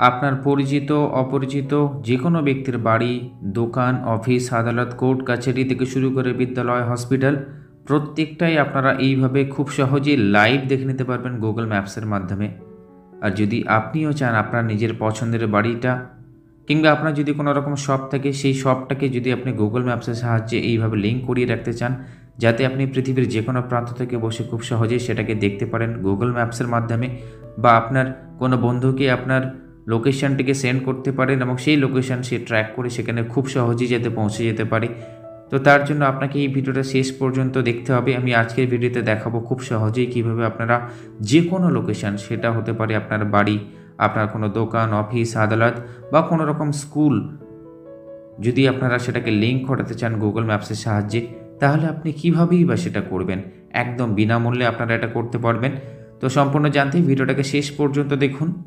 আপনার পরিচিত, অপরিচিত যে কোনো ব্যক্তির বাড়ি, দোকান, অফিস, আদালত, কোর্ট, কাছারি থেকে শুরু করে বিদ্যালয়, হসপিটাল, প্রত্যেকটাই আপনারা এইভাবে খুব সহজেই লাইভ দেখে নিতে পারবেন গুগল ম্যাপসের মাধ্যমে। আর যদি আপনিও চান আপনার নিজের পছন্দের বাড়িটা, কিংবা আপনার যদি কোনো রকম শপ থাকে, সেই শপটাকে যদি আপনি গুগল ম্যাপসের সাহায্যে এইভাবে লিঙ্ক করিয়ে রাখতে চান, যাতে আপনি পৃথিবীর যে কোনো প্রান্ত থেকে বসে খুব সহজেই সেটাকে দেখতে পারেন গুগল ম্যাপসের মাধ্যমে, বা আপনার কোনো বন্ধুকে আপনার লোকেশানটিকে সেন্ড করতে পারেন এবং সেই লোকেশান সে ট্র্যাক করে সেখানে খুব সহজেই যাতে, পৌঁছে যেতে পারে। তো তার জন্য আপনাকে এই ভিডিওটা শেষ পর্যন্ত দেখতে হবে। আমি আজকের ভিডিওতে দেখাবো খুব সহজেই কীভাবে আপনারা যে কোনো লোকেশান, সেটা হতে পারে আপনার বাড়ি, আপনার কোনো দোকান, অফিস, আদালত বা কোনো রকম স্কুল। যদি আপনারা সেটাকে লিঙ্ক করাতে চান গুগল ম্যাপসের সাহায্যে, তাহলে আপনি কীভাবেই বা সেটা করবেন? একদম বিনামূল্যে আপনারা এটা করতে পারবেন। তো সম্পূর্ণ জানতে ভিডিওটাকে শেষ পর্যন্ত দেখুন।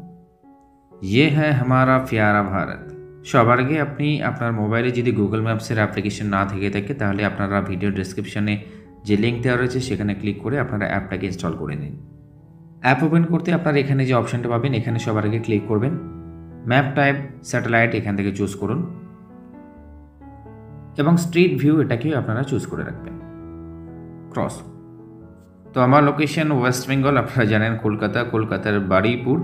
ইয়ে হ্যাঁ হামারা প্যারা ভারত সবার আগে আপনি আপনার মোবাইলে যদি গুগল ম্যাপসের অ্যাপ্লিকেশন না থেকে থাকে তাহলে আপনারা ভিডিও ডিসক্রিপশনে যে লিঙ্ক দেওয়া রয়েছে সেখানে ক্লিক করে আপনারা অ্যাপটাকে ইনস্টল করে নিন অ্যাপ ওপেন করতে আপনারা এখানে যে অপশানটা পাবেন এখানে সবার আগে ক্লিক করবেন ম্যাপ টাইপ স্যাটেলাইট এখান থেকে চুজ করুন এবং স্ট্রিট ভিউ এটাকেও আপনারা চুজ করে রাখবেন ক্রস তো আমার লোকেশন ওয়েস্ট বেঙ্গল আপনারা জানেন কলকাতা কলকাতার বারুইপুর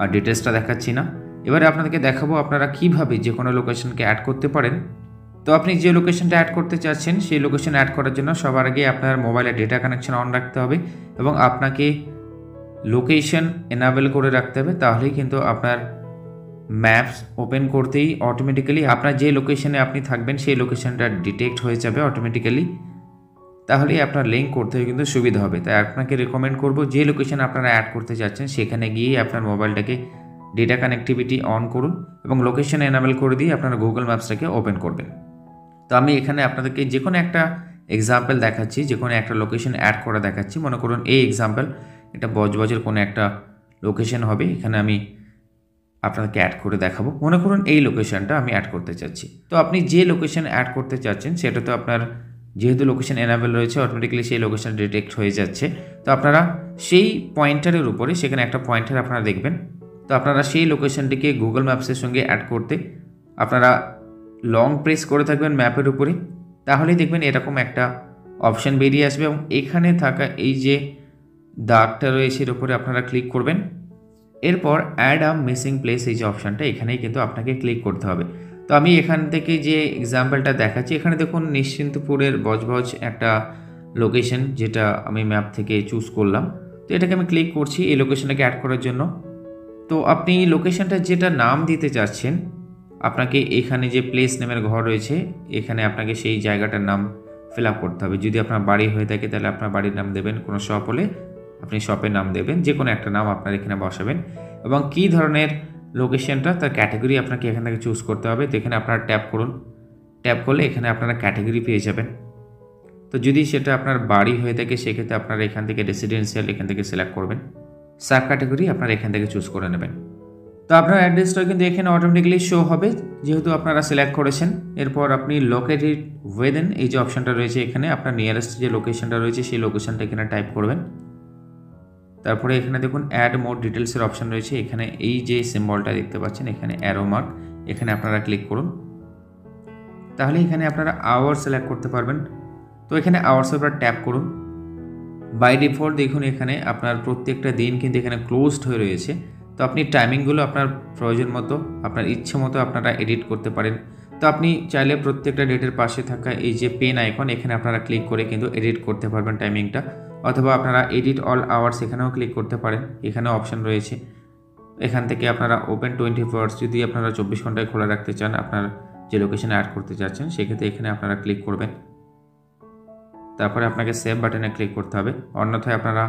আর ডিটেলসটা দেখাচ্ছি না। এবারে আপনাদেরকে দেখাবো আপনারা কীভাবে যে কোনো লোকেশনকে অ্যাড করতে পারেন। তো আপনি যে লোকেশনটা অ্যাড করতে চাচ্ছেন, সেই লোকেশন অ্যাড করার জন্য সবার আগে আপনার মোবাইলে ডেটা কানেকশন অন রাখতে হবে এবং আপনাকে লোকেশন এনাবেল করে রাখতে হবে। তাহলেই কিন্তু আপনার ম্যাপস ওপেন করতেই অটোমেটিক্যালি আপনার যে লোকেশনে আপনি থাকবেন, সেই লোকেশনটা ডিটেক্ট হয়ে যাবে অটোমেটিক্যালি তাহলেই আপনার লিঙ্ক করতে কিন্তু সুবিধা হবে। তাই আপনাকে রেকমেন্ড করব, যে লোকেশন আপনারা অ্যাড করতে যাচ্ছেন, সেখানে গিয়ে আপনার মোবাইলটাকে ডেটা কানেক্টিভিটি অন করুন এবং লোকেশন এনাবেল করে দিয়ে আপনারা গুগল ম্যাপসটাকে ওপেন করবেন। তো আমি এখানে আপনাদেরকে যে কোনো একটা এক্সাম্পল দেখাচ্ছি, যে কোনো একটা লোকেশন অ্যাড করা দেখাচ্ছি। মনে করুন, এই এক্সাম্পল এটা বজবজের কোনো একটা লোকেশন হবে, এখানে আমি আপনাদেরকে অ্যাড করে দেখাবো। মনে করুন, এই লোকেশনটা আমি অ্যাড করতে চাচ্ছি। তো আপনি যে লোকেশন অ্যাড করতে চাচ্ছেন সেটা তো আপনার যেহেতু লোকেশন এনাবেল রয়েছে অটোমেটিক্যালি সেই লোকেশন ডিটেক্ট হয়ে যাচ্ছে। তো আপনারা সেই পয়েন্টারের উপরে, সেখানে একটা পয়েন্টার আপনারা দেখবেন। তো আপনারা সেই লোকেশনটিকে গুগল ম্যাপসের সঙ্গে অ্যাড করতে আপনারা লং প্রেস করে থাকবেন ম্যাপের উপরে। তাহলেই দেখবেন এরকম একটা অপশান বেরিয়ে আসবে এবং এখানে থাকা এই যে দাগটা রয়েছে এর উপরে আপনারা ক্লিক করবেন। এরপর অ্যাড আ মিসিং প্লেস এই যে অপশানটা এখানেই কিন্তু আপনাকে ক্লিক করতে হবে। তো আমি এখান থেকে যে এক্সাম্পলটা দেখাচ্ছি, এখানে দেখুন নিশ্চিন্তপুরের বজবজ একটা লোকেশন যেটা আমি ম্যাপ থেকে চুজ করলাম। তো এটাকে আমি ক্লিক করছি এই লোকেশনটাকে অ্যাড করার জন্য। তো আপনি লোকেশনটা যেটা নাম দিতে চাচ্ছেন, আপনাকে এখানে যে প্লেস নেমের ঘর রয়েছে, এখানে আপনাকে সেই জায়গাটার নাম ফিল আপ করতে হবে। যদি আপনার বাড়ি হয়ে থাকে তাহলে আপনার বাড়ির নাম দেবেন, কোনো শপ হলে আপনি শপের নাম দেবেন যে কোনো একটা নাম আপনার এখানে বসাবেন। এবং কী ধরনের লোকেশনটা তার ক্যাটাগরি আপনাকে এখান থেকে চুজ করতে হবে। তো এখানে আপনারা ট্যাপ করুন। ট্যাপ করলে এখানে আপনারা ক্যাটাগরি পেয়ে যাবেন। তো যদি সেটা আপনার বাড়ি হয়ে থাকে, সেক্ষেত্রে আপনারা এখান থেকে রেসিডেন্সিয়াল এখান থেকে সিলেক্ট করবেন। সাব ক্যাটাগরি আপনারা এখান থেকে চুজ করে নেবেন। তো আপনার অ্যাড্রেসটা কিন্তু এখানে অটোমেটিক্যালি শো হবে, যেহেতু আপনারা সিলেক্ট করেছেন। এরপর আপনি লোকেটেড ওয়েদেন এই যে অপশানটা রয়েছে এখানে, আপনার নিয়ারেস্ট যে লোকেশনটা রয়েছে, সেই লোকেশনটা এখানে টাইপ করবেন। তারপরে এখানে দেখুন অ্যাড মোর ডিটেলসের অপশান রয়েছে। এখানে এই যে সিম্বলটা দেখতে পাচ্ছেন, এখানে অ্যারো মার্ক এখানে আপনারা ক্লিক করুন। তাহলে এখানে আপনারা আওয়ার সিলেক্ট করতে পারবেন। তো এখানে আওয়ার্সের উপর ট্যাপ করুন। বাই ডিফল্ট দেখুন এখানে আপনার প্রত্যেকটা দিন কিন্তু এখানে ক্লোজড হয়ে রয়েছে। তো আপনি টাইমিংগুলো আপনার প্রয়োজন মতো, আপনার ইচ্ছে মতো আপনারা এডিট করতে পারেন। তো আপনি চাইলে প্রত্যেকটা ডেটের পাশে থাকা এই যে পেন আইকন এখানে আপনারা ক্লিক করে কিন্তু এডিট করতে পারবেন টাইমিংটা অথবা আপনারা এডিট অল আওয়ার্স এখানেও ক্লিক করতে পারেন। এখানেও অপশান রয়েছে। এখান থেকে আপনারা ওপেন টোয়েন্টি ফোর যদি আপনারা চব্বিশ ঘন্টায় খোলা রাখতে চান, আপনার যে লোকেশনে অ্যাড করতে চাচ্ছেন, সেক্ষেত্রে এখানে আপনারা ক্লিক করবেন। তারপরে আপনাকে সেভ বাটনে ক্লিক করতে হবে। অন্যথায় আপনারা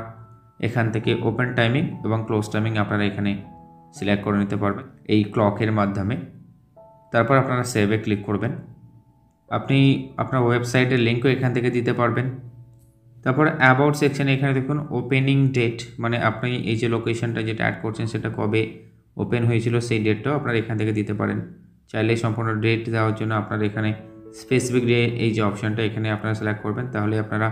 এখান থেকে ওপেন টাইমিং এবং ক্লোজ টাইমিং আপনারা এখানে সিলেক্ট করে নিতে পারবেন এই ক্লকের মাধ্যমে। তারপর আপনারা সেভে ক্লিক করবেন। আপনি আপনার ওয়েবসাইটের লিঙ্কও এখান থেকে দিতে পারবেন। তারপর অ্যাবাউট সেকশানে এখানে দেখুন ওপেনিং ডেট মানে আপনি এই যে লোকেশনটা যেটা অ্যাড করছেন সেটা কবে ওপেন হয়েছিল সেই ডেটটাও আপনারা এখান থেকে দিতে পারেন। চাইলে সম্পূর্ণ ডেট দেওয়ার জন্য আপনারা এখানে স্পেসিফিক ডে এই যে অপশানটা এখানে আপনারা সিলেক্ট করবেন, তাহলে আপনারা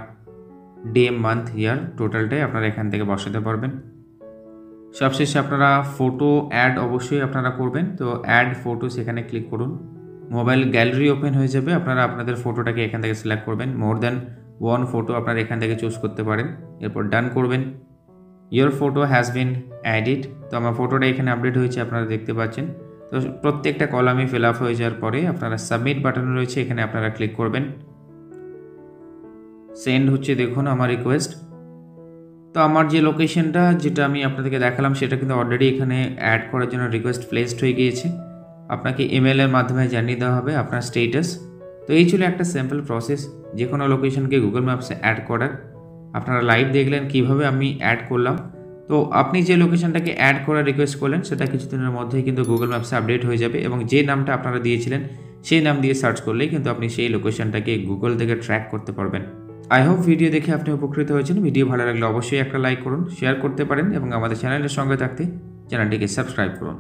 ডে মান্থ ইয়ার টোটালটাই আপনারা এখান থেকে বসাতে পারবেন। সবশেষে আপনারা ফটো অ্যাড অবশ্যই আপনারা করবেন, তো অ্যাড ফটো সেখানে ক্লিক করুন। মোবাইল গ্যালারি ওপেন হয়ে যাবে, আপনারা আপনাদের ফটোটাকে এখান থেকে সিলেক্ট করবেন। মোর দ্যান ওয়ান ফটো আপনারা এখান থেকে চুজ করতে পারেন। এরপর ডান করবেন। Your photo has been added তো আমার ফটোটা এখানে আপডেট হয়েছে, আপনারা দেখতে পাচ্ছেন। তো প্রত্যেকটা কলামে ফিল আপ হয়ে যাওয়ার পরে আপনারা সাবমিট বাটন রয়েছে, এখানে আপনারা ক্লিক করবেন। সেন্ড হচ্ছে দেখুন আমার রিকোয়েস্ট তো আমার যে লোকেশনটা যেটা আমি আপনাদেরকে দেখালাম, সেটা কিন্তু অলরেডি এখানে অ্যাড করার জন্য রিকোয়েস্ট প্লেসড হয়ে গিয়েছে। আপনাকে ইমেলের মাধ্যমে জানিয়ে দেওয়া হবে আপনার স্টেটাস তো এই ছিল একটা সিম্পল প্রসেস যে কোনো লোকেশনকে গুগল ম্যাপসে অ্যাড করার। আপনারা লাইভ দেখলেন কীভাবে আমি অ্যাড করলাম। তো আপনি যে লোকেশনটাকে অ্যাড করার রিকোয়েস্ট করলেন, সেটা কিছুদিনের মধ্যেই কিন্তু গুগল ম্যাপসে আপডেট হয়ে যাবে এবং যে নামটা আপনারা দিয়েছিলেন, সেই নাম দিয়ে সার্চ করলেই কিন্তু আপনি সেই লোকেশনটাকে গুগল থেকে ট্র্যাক করতে পারবেন। আই হোপ ভিডিও দেখে আপনি উপকৃত হয়েছেন। ভিডিও ভালো লাগলে অবশ্যই একটা লাইক করুন শেয়ার করতে পারেন এবং আমাদের চ্যানেলের সঙ্গে থাকতে চ্যানেলটিকে সাবস্ক্রাইব করুন।